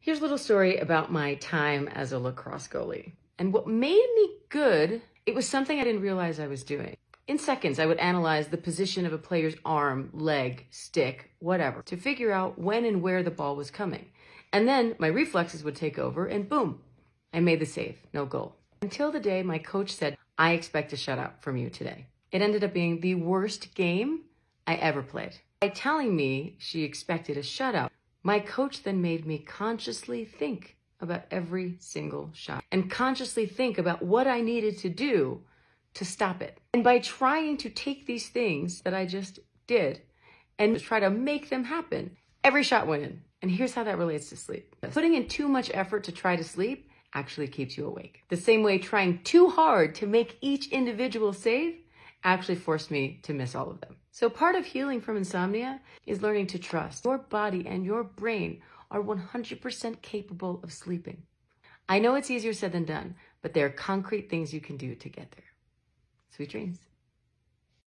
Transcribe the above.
Here's a little story about my time as a lacrosse goalie. And what made me good, it was something I didn't realize I was doing. In seconds, I would analyze the position of a player's arm, leg, stick, whatever, to figure out when and where the ball was coming. And then my reflexes would take over, and boom, I made the save, no goal. Until the day my coach said, I expect a shutout from you today. It ended up being the worst game I ever played. By telling me she expected a shutout, my coach then made me consciously think about every single shot and consciously think about what I needed to do to stop it. And by trying to take these things that I just did and try to make them happen, every shot went in. And here's how that relates to sleep. Putting in too much effort to try to sleep actually keeps you awake. The same way trying too hard to make each individual save actually forced me to miss all of them. So part of healing from insomnia is learning to trust your body and your brain are 100% capable of sleeping. I know it's easier said than done, but there are concrete things you can do to get there. Sweet dreams.